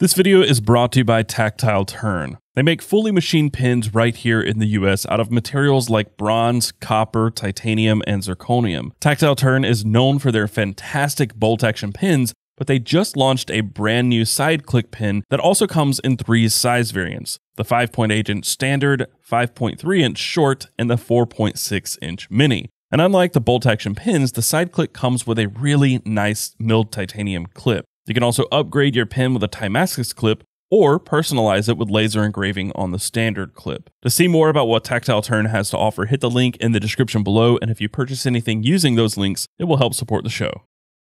This video is brought to you by Tactile Turn. They make fully machined pins right here in the US out of materials like bronze, copper, titanium, and zirconium. Tactile Turn is known for their fantastic bolt action pins, but they just launched a brand new side click pin that also comes in three size variants the 5.8 inch standard, 5.3 inch short, and the 4.6 inch mini. And unlike the bolt action pins, the side click comes with a really nice milled titanium clip. You can also upgrade your pen with a Timascus clip or personalize it with laser engraving on the standard clip. To see more about what Tactile Turn has to offer, hit the link in the description below, and if you purchase anything using those links, it will help support the show.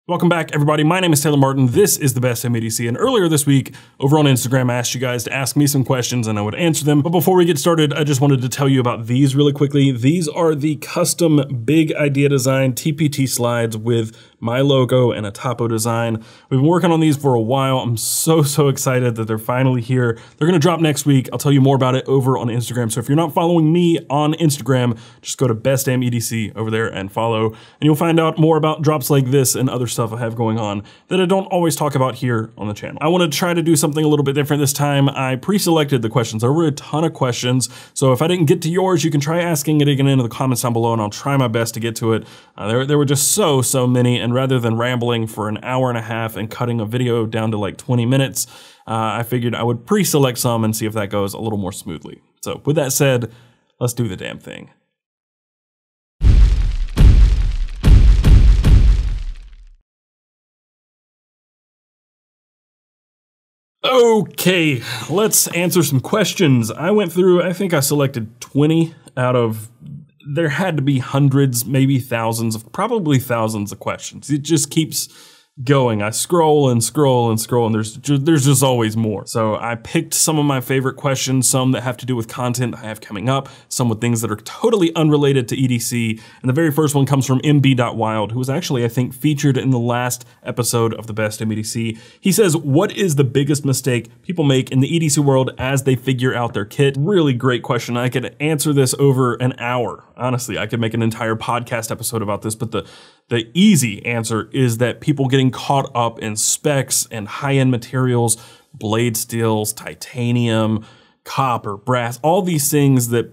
Welcome back, everybody. My name is Taylor Martin. This is the best Damn EDC. And earlier this week, over on Instagram, I asked you guys to ask me some questions and I would answer them. But before we get started, I just wanted to tell you about these really quickly. These are the custom Big Idea Design TPT slides with my logo and a topo design. We've been working on these for a while. I'm so, so excited that they're finally here. They're gonna drop next week. I'll tell you more about it over on Instagram. So if you're not following me on Instagram, just go to bestdamnedc over there and follow, and you'll find out more about drops like this and other stuff I have going on that I don't always talk about here on the channel. I wanna try to do something a little bit different this time. I pre-selected the questions. There were a ton of questions. So if I didn't get to yours, you can try asking it again in the comments down below and I'll try my best to get to it. Uh, there, there were just so, so many and rather than rambling for an hour and a half and cutting a video down to like 20 minutes, uh, I figured I would pre-select some and see if that goes a little more smoothly. So with that said, let's do the damn thing. Okay, let's answer some questions. I went through, I think I selected 20 out of there had to be hundreds, maybe thousands of, probably thousands of questions. It just keeps going. I scroll and scroll and scroll, and there's just, there's just always more. So I picked some of my favorite questions, some that have to do with content I have coming up, some with things that are totally unrelated to EDC. And the very first one comes from MB.wild, who was actually, I think, featured in the last episode of the Best Damn EDC. He says, What is the biggest mistake people make in the EDC world as they figure out their kit? Really great question. I could answer this over an hour. Honestly, I could make an entire podcast episode about this, but the the easy answer is that people getting caught up in specs and high-end materials, blade steels, titanium, copper, brass, all these things that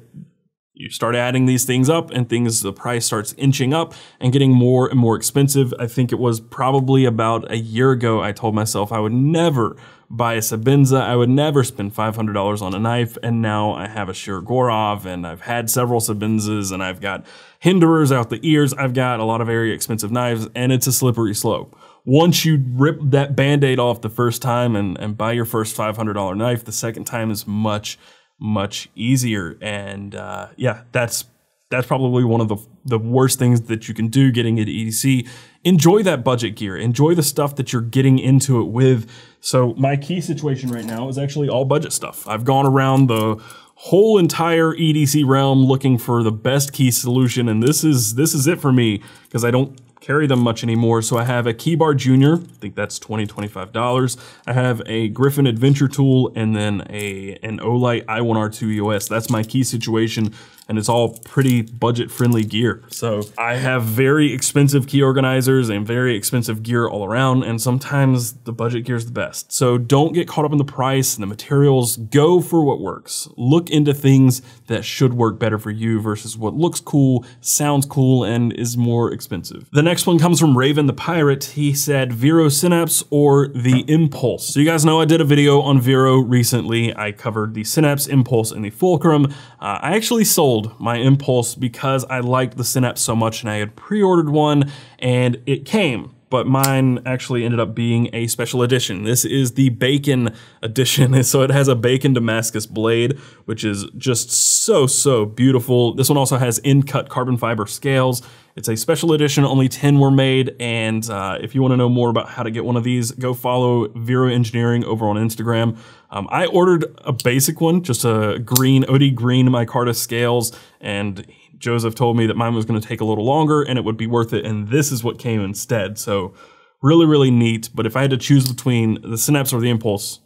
you start adding these things up and things the price starts inching up and getting more and more expensive. I think it was probably about a year ago I told myself I would never buy a Sabenza. I would never spend $500 on a knife. And now I have a Shirogorov and I've had several Sabenzas and I've got hinderers out the ears. I've got a lot of very expensive knives and it's a slippery slope. Once you rip that band-aid off the first time and, and buy your first $500 knife, the second time is much, much easier. And uh, yeah, that's that's probably one of the the worst things that you can do getting into EDC. Enjoy that budget gear. Enjoy the stuff that you're getting into it with. So my key situation right now is actually all budget stuff. I've gone around the whole entire EDC realm looking for the best key solution and this is this is it for me because I don't carry them much anymore. So I have a Keybar Junior, I think that's $20, $25. I have a Griffin Adventure Tool and then a an Olight i1R2 EOS. That's my key situation and it's all pretty budget friendly gear. So I have very expensive key organizers and very expensive gear all around, and sometimes the budget gear is the best. So don't get caught up in the price and the materials. Go for what works. Look into things that should work better for you versus what looks cool, sounds cool, and is more expensive. The next one comes from Raven the Pirate. He said Vero Synapse or the Impulse. So you guys know I did a video on Vero recently. I covered the Synapse, Impulse, and the Fulcrum. Uh, I actually sold my Impulse because I liked the Synapse so much and I had pre-ordered one and it came but mine actually ended up being a special edition. This is the Bacon edition, so it has a Bacon Damascus blade, which is just so, so beautiful. This one also has in-cut carbon fiber scales. It's a special edition, only 10 were made, and uh, if you wanna know more about how to get one of these, go follow Vero Engineering over on Instagram. Um, I ordered a basic one, just a green, OD green micarta scales, and Joseph told me that mine was going to take a little longer and it would be worth it, and this is what came instead. So really, really neat. But if I had to choose between the Synapse or the Impulse,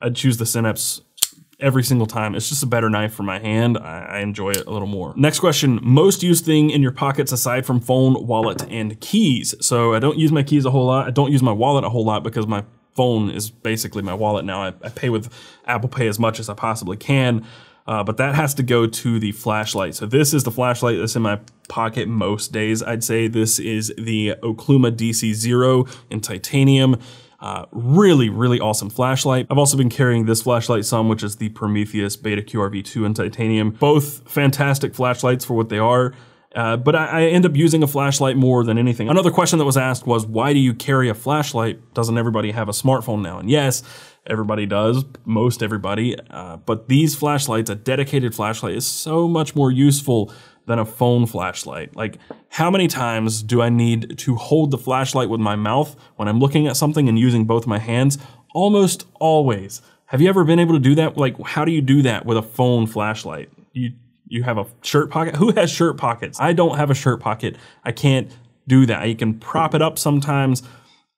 I'd choose the Synapse every single time. It's just a better knife for my hand. I, I, enjoy it a little more. Next question, most used thing in your pockets aside from phone, wallet, and keys. So I don't use my keys a whole lot. I don't use my wallet a whole lot because my phone is basically my wallet now. I, I pay with Apple Pay as much as I possibly can. Uh, but that has to go to the flashlight. So this is the flashlight that's in my pocket most days. I'd say this is the Okluma DC0 in titanium. Uh, really, really awesome flashlight. I've also been carrying this flashlight some, which is the Prometheus Beta QRV2 in titanium. Both fantastic flashlights for what they are. Uh, but I, I, end up using a flashlight more than anything. Another question that was asked was, why do you carry a flashlight? Doesn't everybody have a smartphone now? And yes, everybody does, most everybody. Uh, but these flashlights, a dedicated flashlight, is so much more useful than a phone flashlight. Like, how many times do I need to hold the flashlight with my mouth when I'm looking at something and using both my hands? Almost always. Have you ever been able to do that? Like, how do you do that with a phone flashlight? You you have a shirt pocket. Who has shirt pockets? I don't have a shirt pocket. I can't do that. You can prop it up sometimes.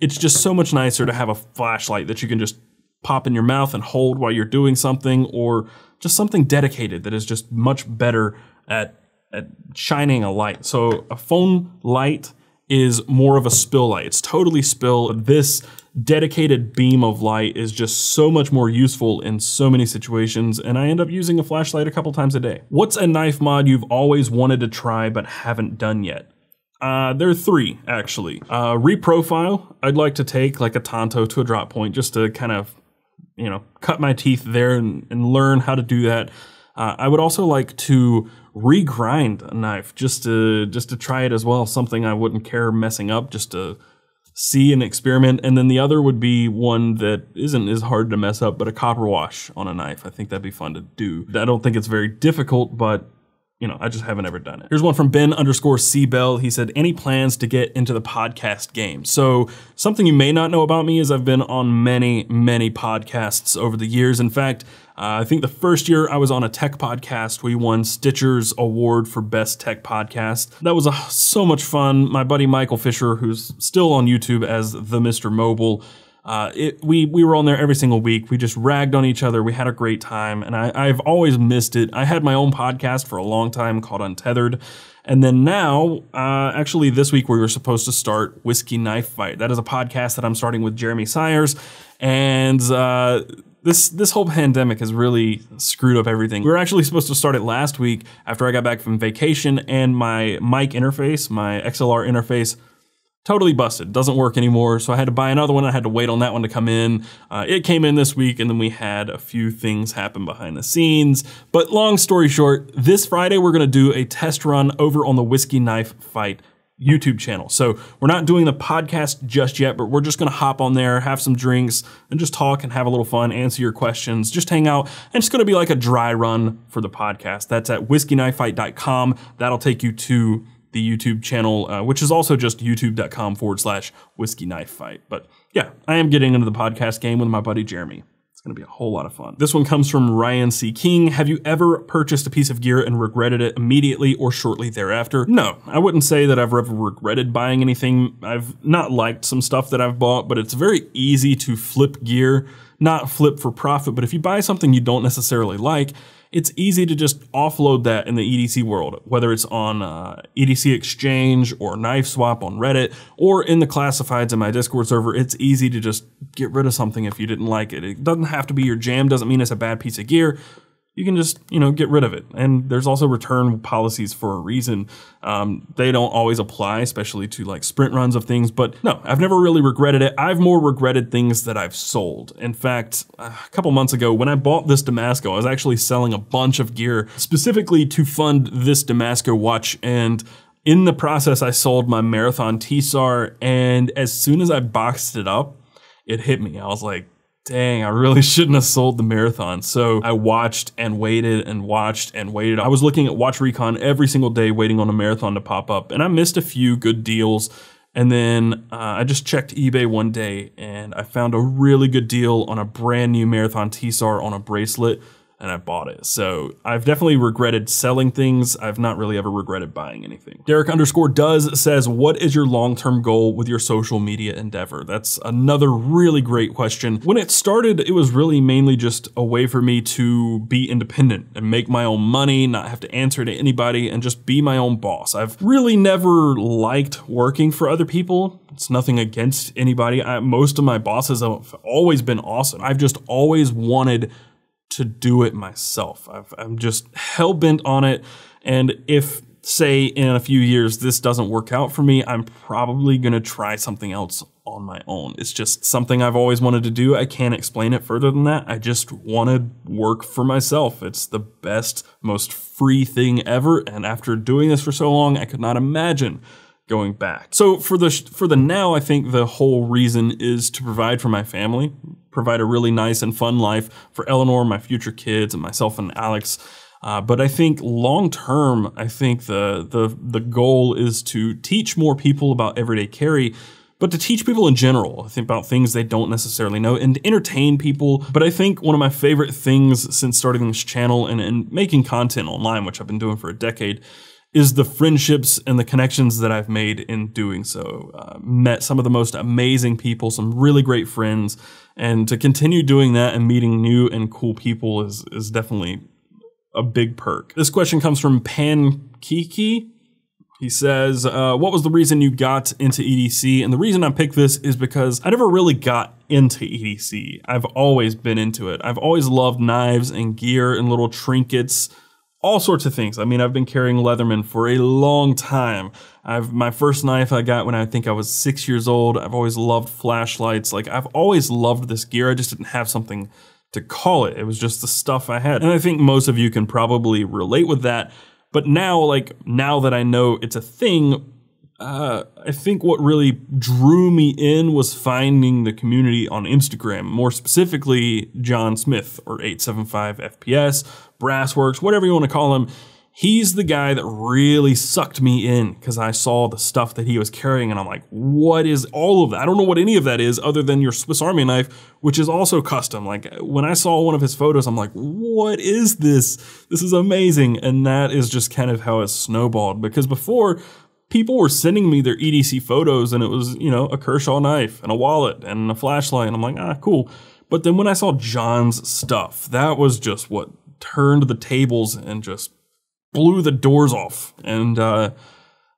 It's just so much nicer to have a flashlight that you can just pop in your mouth and hold while you're doing something or just something dedicated that is just much better at, at shining a light. So a phone light is more of a spill light. It's totally spill. This dedicated beam of light is just so much more useful in so many situations, and I end up using a flashlight a couple times a day. What's a knife mod you've always wanted to try but haven't done yet? Uh, there are three, actually. Uh, reprofile, I'd like to take like a Tanto to a drop point just to kind of, you know, cut my teeth there and, and learn how to do that. Uh, I would also like to regrind a knife just to just to try it as well. Something I wouldn't care messing up, just to see an experiment. And then the other would be one that isn't as hard to mess up, but a copper wash on a knife. I think that'd be fun to do. I don't think it's very difficult, but you know, I just haven't ever done it. Here's one from Ben underscore C Bell. He said, any plans to get into the podcast game? So something you may not know about me is I've been on many, many podcasts over the years. In fact, uh, I think the first year I was on a tech podcast, we won Stitcher's award for best tech podcast. That was so much fun. My buddy Michael Fisher, who's still on YouTube as the Mr. Mobile, uh, it, we we were on there every single week. We just ragged on each other. We had a great time, and I, I've always missed it. I had my own podcast for a long time called Untethered, and then now, uh, actually, this week we were supposed to start Whiskey Knife Fight. That is a podcast that I'm starting with Jeremy Sayers, and uh, this this whole pandemic has really screwed up everything. We were actually supposed to start it last week after I got back from vacation, and my mic interface, my XLR interface, totally busted. Doesn't work anymore. So I had to buy another one. I had to wait on that one to come in. Uh, it came in this week, and then we had a few things happen behind the scenes. But long story short, this Friday we're going to do a test run over on the Whiskey Knife Fight YouTube channel. So we're not doing the podcast just yet, but we're just going to hop on there, have some drinks, and just talk and have a little fun, answer your questions, just hang out. And it's going to be like a dry run for the podcast. That's at whiskeyknifefight.com. That'll take you to the YouTube channel, uh, which is also just youtube.com forward slash whiskey knife fight. But yeah, I am getting into the podcast game with my buddy Jeremy. It's going to be a whole lot of fun. This one comes from Ryan C. King. Have you ever purchased a piece of gear and regretted it immediately or shortly thereafter? No, I wouldn't say that I've ever regretted buying anything. I've not liked some stuff that I've bought, but it's very easy to flip gear, not flip for profit. But if you buy something you don't necessarily like, it's easy to just offload that in the EDC world, whether it's on uh, EDC Exchange or Knife Swap on Reddit or in the classifieds in my Discord server. It's easy to just get rid of something if you didn't like it. It doesn't have to be your jam, doesn't mean it's a bad piece of gear you can just you know get rid of it. And there's also return policies for a reason. Um, they don't always apply especially to like sprint runs of things but no i've never really regretted it. I've more regretted things that i've sold. In fact a couple months ago when i bought this Damasko i was actually selling a bunch of gear specifically to fund this Damasko watch and in the process i sold my marathon tsar and as soon as i boxed it up it hit me. I was like dang, I really shouldn't have sold the marathon. So I watched and waited and watched and waited. I was looking at Watch Recon every single day, waiting on a marathon to pop up, and I missed a few good deals. And then uh, I just checked eBay one day and I found a really good deal on a brand new Marathon TSAR on a bracelet. And I bought it. So I've definitely regretted selling things. I've not really ever regretted buying anything. Derek underscore does says, what is your long-term goal with your social media endeavor? That's another really great question. When it started, it was really mainly just a way for me to be independent and make my own money, not have to answer to anybody and just be my own boss. I've really never liked working for other people. It's nothing against anybody. I, most of my bosses have always been awesome. I've just always wanted to do it myself. i am just hell bent on it. And if, say, in a few years this doesn't work out for me, I'm probably going to try something else on my own. It's just something I've always wanted to do. I can't explain it further than that. I just want to work for myself. It's the best, most free thing ever. And after doing this for so long, I could not imagine going back. So for the for the now, I think the whole reason is to provide for my family, provide a really nice and fun life for Eleanor, my future kids, and myself and Alex. Uh, but I think long term, I think the the the goal is to teach more people about everyday carry. But to teach people in general, I think about things they don't necessarily know and entertain people. But I think one of my favorite things since starting this channel and, and making content online, which I've been doing for a decade, is the friendships and the connections that I've made in doing so. Uh, met some of the most amazing people, some really great friends, and to continue doing that and meeting new and cool people is is definitely a big perk. This question comes from Pan Kiki. He says, uh, What was the reason you got into EDC? And the reason I picked this is because I never really got into EDC. I've always been into it. I've always loved knives and gear and little trinkets all sorts of things. I mean, I've been carrying Leatherman for a long time. I've my first knife I got when I think I was six years old. I've always loved flashlights. Like I've always loved this gear. I just didn't have something to call it. It was just the stuff I had. And I think most of you can probably relate with that. But now, like now that I know it's a thing, uh, I think what really drew me in was finding the community on Instagram, more specifically John Smith or 875 FPS, Brassworks, whatever you want to call him. He's the guy that really sucked me in because I saw the stuff that he was carrying and I'm like, what is all of that? I don't know what any of that is other than your Swiss Army knife, which is also custom. Like when I saw one of his photos, I'm like, what is this? This is amazing. And that is just kind of how it snowballed because before people were sending me their EDC photos and it was, you know, a Kershaw knife and a wallet and a flashlight. And I'm like, ah, cool. But then when I saw John's stuff, that was just what turned the tables and just blew the doors off. And uh,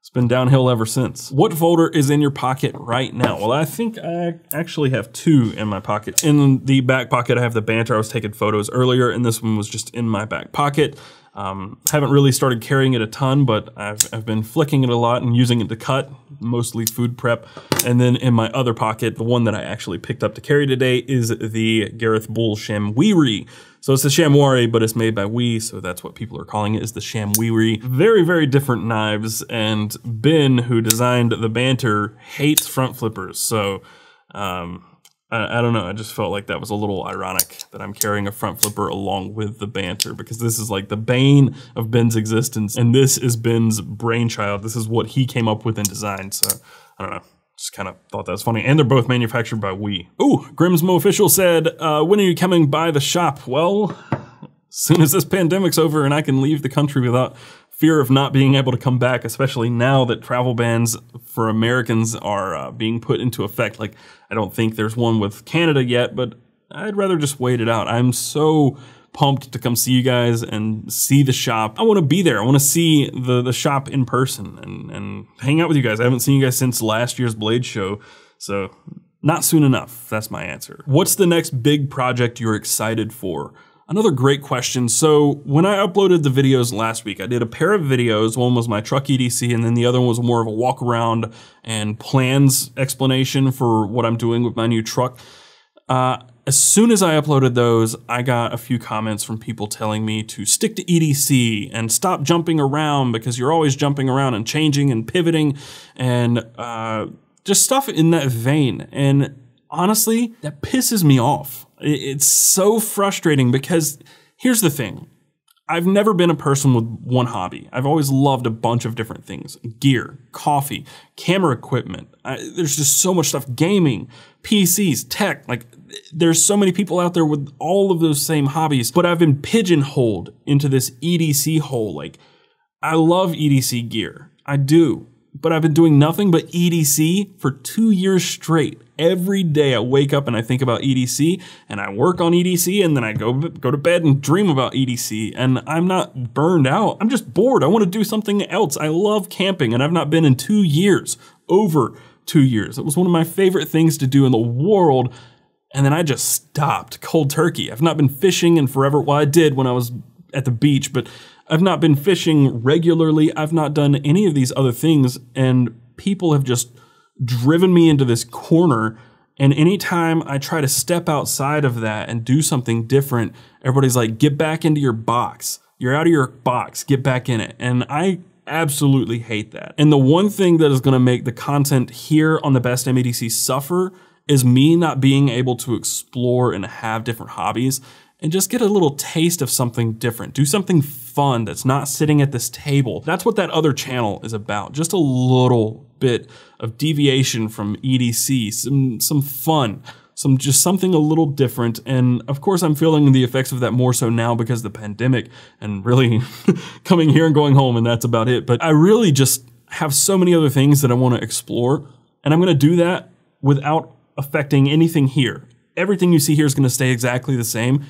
it's been downhill ever since. What folder is in your pocket right now? Well, I think I actually have two in my pocket. In the back pocket, I have the banter. I was taking photos earlier, and this one was just in my back pocket. Um, haven't really started carrying it a ton, but I've, I've been flicking it a lot and using it to cut, mostly food prep. And then in my other pocket, the one that I actually picked up to carry today is the Gareth Bull Shamwiri. So it's the Shamwari, but it's made by WE, so that's what people are calling it, is the Shamwiri. Very, very different knives, and Ben, who designed the Banter, hates front flippers, so um, I, I, don't know. I just felt like that was a little ironic that I'm carrying a front flipper along with the banter because this is like the bane of Ben's existence, and this is Ben's brainchild. This is what he came up with and designed. So I don't know. Just kind of thought that was funny. And they're both manufactured by WE. Ooh, Grimsmo Official said, uh, when are you coming by the shop? Well, as soon as this pandemic's over and I can leave the country without fear of not being able to come back, especially now that travel bans for Americans are uh, being put into effect. Like, I don't think there's one with Canada yet, but I'd rather just wait it out. I'm so pumped to come see you guys and see the shop. I want to be there. I want to see the the shop in person and and hang out with you guys. I haven't seen you guys since last year's Blade show, so not soon enough. That's my answer. What's the next big project you're excited for? Another great question. So when I uploaded the videos last week, I did a pair of videos. One was my truck EDC and then the other one was more of a walk around and plans explanation for what I'm doing with my new truck. Uh, as soon as I uploaded those, I got a few comments from people telling me to stick to EDC and stop jumping around because you're always jumping around and changing and pivoting and uh, just stuff in that vein. And honestly, that pisses me off. It's so frustrating because here's the thing I've never been a person with one hobby. I've always loved a bunch of different things gear, coffee, camera equipment. I, there's just so much stuff gaming, PCs, tech. Like, there's so many people out there with all of those same hobbies, but I've been pigeonholed into this EDC hole. Like, I love EDC gear. I do but I've been doing nothing but EDC for two years straight. Every day I wake up and I think about EDC and I work on EDC and then I go, go to bed and dream about EDC and I'm not burned out. I'm just bored. I want to do something else. I love camping and I've not been in two years, over two years. It was one of my favorite things to do in the world. And then I just stopped cold turkey. I've not been fishing in forever. Well, I did when I was at the beach, but I've not been fishing regularly. I've not done any of these other things. And people have just driven me into this corner. And anytime I try to step outside of that and do something different, everybody's like, get back into your box. You're out of your box. Get back in it. And I absolutely hate that. And the one thing that is going to make the content here on the Best Damn EDC suffer is me not being able to explore and have different hobbies and just get a little taste of something different. Do something fun that's not sitting at this table. That's what that other channel is about. Just a little bit of deviation from EDC, some some fun, some just something a little different. And of course, I'm feeling the effects of that more so now because the pandemic and really coming here and going home, and that's about it. But I really just have so many other things that I want to explore, and I'm going to do that without affecting anything here. Everything you see here is going to stay exactly the same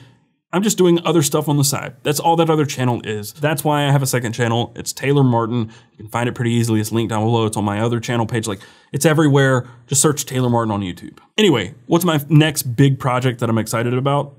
I'm just doing other stuff on the side. That's all that other channel is. That's why I have a second channel. It's Taylor Martin. You can find it pretty easily. It's linked down below. It's on my other channel page. Like it's everywhere. Just search Taylor Martin on YouTube. Anyway, what's my next big project that I'm excited about?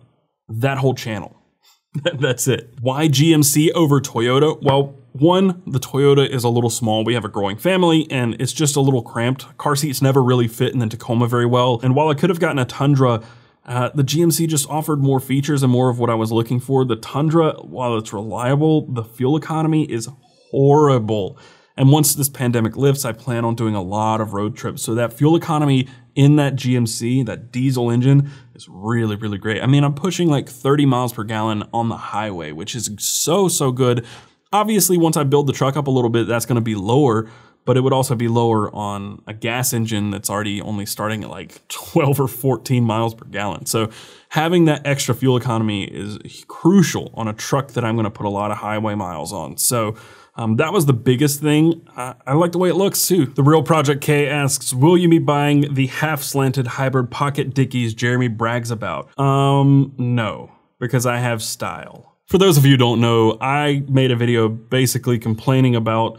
That whole channel. That's it. Why GMC over Toyota? Well, one, the Toyota is a little small. We have a growing family and it's just a little cramped. Car seats never really fit in the Tacoma very well. And while I could have gotten a Tundra uh, the GMC just offered more features and more of what I was looking for. The Tundra, while it's reliable, the fuel economy is horrible. And once this pandemic lifts, I plan on doing a lot of road trips. So that fuel economy in that GMC, that diesel engine, is really, really great. I mean, I'm pushing like 30 miles per gallon on the highway, which is so, so good. Obviously, once I build the truck up a little bit, that's going to be lower but it would also be lower on a gas engine that's already only starting at like 12 or 14 miles per gallon. So having that extra fuel economy is crucial on a truck that I'm going to put a lot of highway miles on. So um, that was the biggest thing. I, I, like the way it looks too. The Real Project K asks, will you be buying the half slanted hybrid pocket dickies Jeremy brags about? Um, no, because I have style. For those of you who don't know, I made a video basically complaining about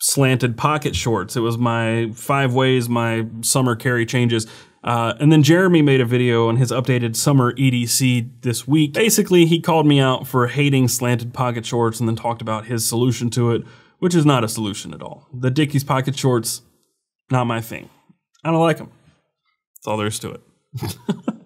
slanted pocket shorts. It was my five ways my summer carry changes. Uh, and then Jeremy made a video on his updated summer EDC this week. Basically, he called me out for hating slanted pocket shorts and then talked about his solution to it, which is not a solution at all. The Dickies pocket shorts, not my thing. I don't like them. That's all there is to it.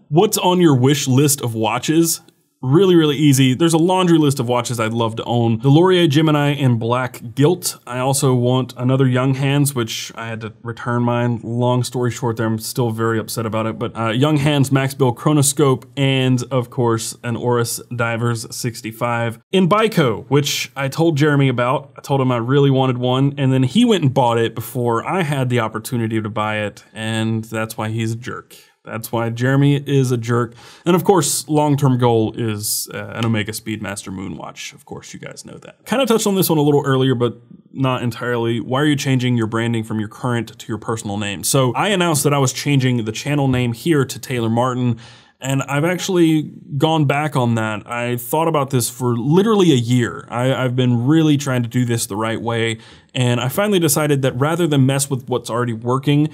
What's on your wish list of watches? Really, really easy. There's a laundry list of watches I'd love to own. The Lorier Gemini in black gilt. I also want another Junghans, which I had to return mine. Long story short there, I'm still very upset about it. But uh, Junghans Max Bill Chronoscope and, of course, an Oris Divers 65 in Bico, which I told Jeremy about. I told him I really wanted one, and then he went and bought it before I had the opportunity to buy it, and that's why he's a jerk. That's why Jeremy is a jerk. And of course, long-term goal is uh, an Omega Speedmaster Moonwatch. Of course, you guys know that. Kind of touched on this one a little earlier, but not entirely. Why are you changing your branding from your current to your personal name? So I announced that I was changing the channel name here to Taylor Martin. And I've actually gone back on that. I thought about this for literally a year. I, have been really trying to do this the right way. And I finally decided that rather than mess with what's already working,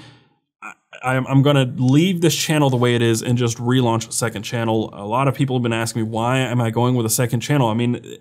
I'm, I'm going to leave this channel the way it is and just relaunch a second channel. A lot of people have been asking me, why am I going with a second channel? I mean,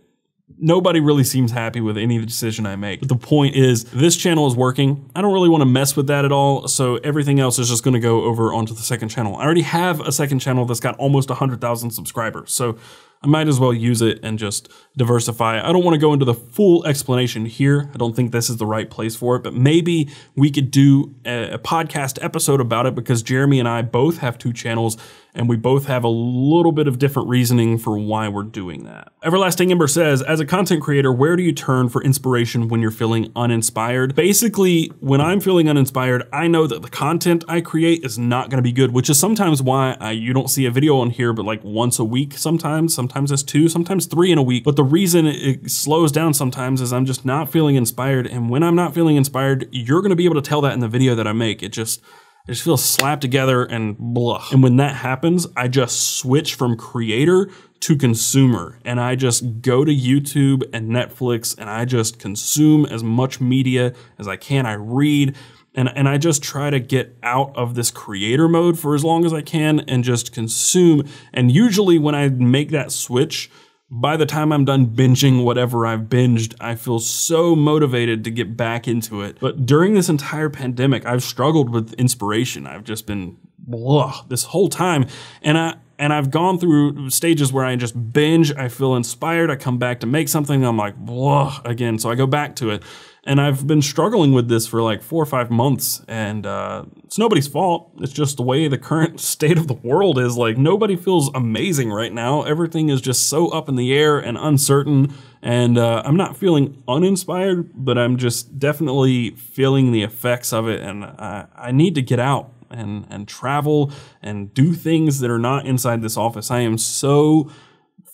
nobody really seems happy with any decision I make. But the point is, this channel is working. I don't really want to mess with that at all. So everything else is just going to go over onto the second channel. I already have a second channel that's got almost 100,000 subscribers. So I might as well use it and just diversify. I don't want to go into the full explanation here. I don't think this is the right place for it, but maybe we could do a, podcast episode about it because Jeremy and I both have two channels and we both have a little bit of different reasoning for why we're doing that. Everlasting Ember says, as a content creator, where do you turn for inspiration when you're feeling uninspired? Basically, when I'm feeling uninspired, I know that the content I create is not gonna be good, which is sometimes why I, you don't see a video on here, but like once a week sometimes, sometimes it's two, sometimes three in a week. But the reason it slows down sometimes is I'm just not feeling inspired. And when I'm not feeling inspired, you're gonna be able to tell that in the video that I make. It just, it just feels slapped together and blah. And when that happens, I just switch from creator to consumer and I just go to YouTube and Netflix and I just consume as much media as I can. I read and, and I just try to get out of this creator mode for as long as I can and just consume. And usually when I make that switch, by the time I'm done binging whatever I've binged, I feel so motivated to get back into it. But during this entire pandemic, I've struggled with inspiration. I've just been blah this whole time. And I and I've gone through stages where I just binge, I feel inspired, I come back to make something, I'm like, blah, again. So I go back to it. And I've been struggling with this for like four or five months, and uh, it's nobody's fault. It's just the way the current state of the world is. Like, nobody feels amazing right now. Everything is just so up in the air and uncertain. And uh, I'm not feeling uninspired, but I'm just definitely feeling the effects of it, and I, I need to get out and and travel and do things that are not inside this office. I am so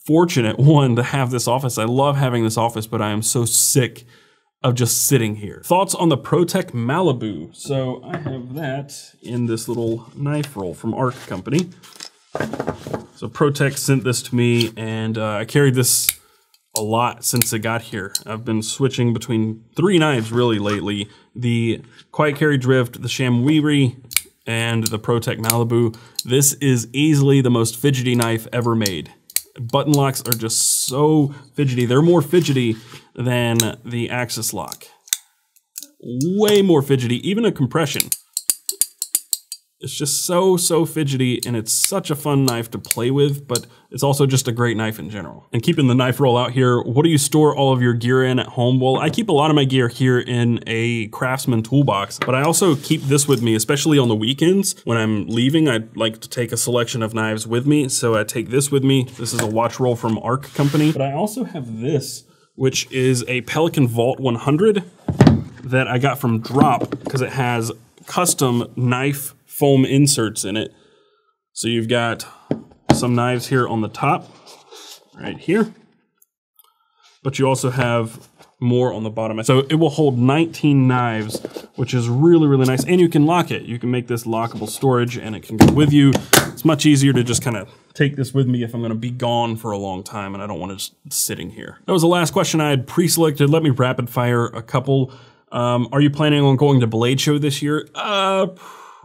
fortunate one to have this office. I love having this office, but I am so sick of just sitting here. Thoughts on the ProTech Malibu. So I have that in this little knife roll from Arc Company. So ProTech sent this to me and uh, I carried this a lot since it got here. I've been switching between three knives really lately. The Quiet Carry Drift, the Shamwiri, and the ProTech Malibu. This is easily the most fidgety knife ever made. Button locks are just so fidgety. They're more fidgety than the Axis lock. Way more fidgety, even a compression. It's just so, so fidgety and it's such a fun knife to play with, but it's also just a great knife in general. And keeping the knife roll out here, what do you store all of your gear in at home? Well, I keep a lot of my gear here in a Craftsman toolbox, but I also keep this with me, especially on the weekends. When I'm leaving, I like to take a selection of knives with me, so I take this with me. This is a watch roll from Arc Company, but I also have this, which is a Pelican Vault 100 that I got from Drop because it has custom knife foam inserts in it. So you've got some knives here on the top, right here. But you also have more on the bottom. So it will hold 19 knives, which is really, really nice. And you can lock it. You can make this lockable storage and it can go with you. It's much easier to just kind of take this with me if I'm gonna be gone for a long time and I don't want to just sitting here. That was the last question I had pre-selected. Let me rapid fire a couple. Um, are you planning on going to Blade Show this year? Uh,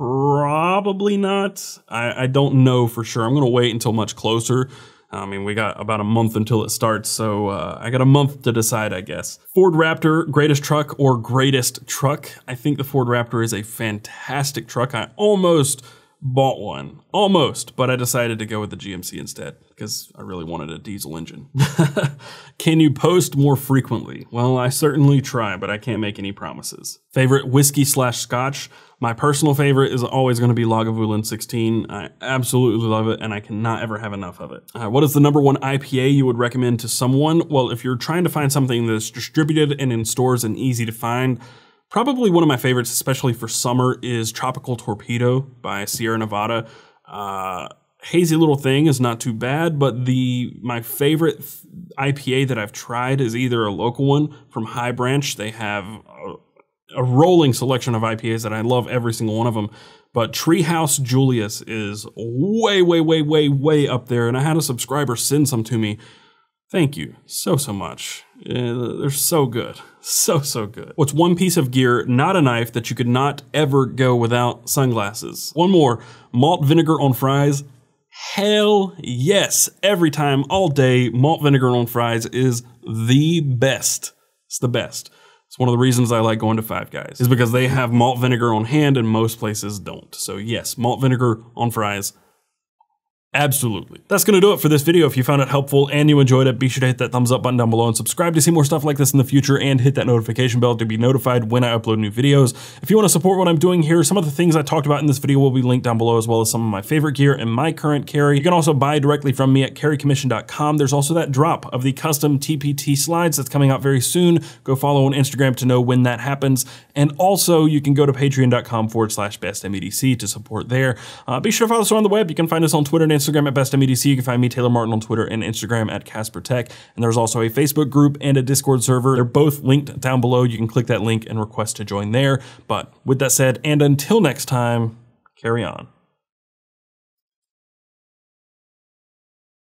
Probably not. I, I don't know for sure. I'm going to wait until much closer. I mean, we got about a month until it starts, so uh, I got a month to decide, I guess. Ford Raptor, greatest truck or greatest truck? I think the Ford Raptor is a fantastic truck. I almost bought one, almost, but I decided to go with the GMC instead because I really wanted a diesel engine. Can you post more frequently? Well, I certainly try, but I can't make any promises. Favorite whiskey slash scotch? My personal favorite is always going to be Lagavulin 16. I absolutely love it, and I cannot ever have enough of it. Uh, what is the number one IPA you would recommend to someone? Well, if you're trying to find something that's distributed and in stores and easy to find, probably one of my favorites, especially for summer, is Tropical Torpedo by Sierra Nevada. Uh, hazy little thing is not too bad, but the my favorite IPA that I've tried is either a local one from High Branch. They have a rolling selection of IPAs that I love every single one of them. But Treehouse Julius is way, way, way, way, way up there. And I had a subscriber send some to me. Thank you so, so much. Uh, they're so good. So, so good. What's one piece of gear, not a knife, that you could not ever go without sunglasses? One more malt vinegar on fries. Hell yes. Every time, all day, malt vinegar on fries is the best. It's the best. It's one of the reasons I like going to Five Guys, is because they have malt vinegar on hand and most places don't. So yes, malt vinegar on fries Absolutely. That's going to do it for this video. If you found it helpful and you enjoyed it, be sure to hit that thumbs up button down below and subscribe to see more stuff like this in the future and hit that notification bell to be notified when I upload new videos. If you want to support what I'm doing here, some of the things I talked about in this video will be linked down below as well as some of my favorite gear and my current carry. You can also buy directly from me at carrycommission.com. There's also that drop of the custom TPT slides that's coming out very soon. Go follow on Instagram to know when that happens. And also you can go to patreon.com forward slash bestdamnedc to support there. Uh, be sure to follow us on the web. You can find us on Twitter and Instagram at BestDamnEDC. You can find me, Taylor Martin, on Twitter and Instagram at Casper Tech. And there's also a Facebook group and a Discord server. They're both linked down below. You can click that link and request to join there. But with that said, and until next time, carry on.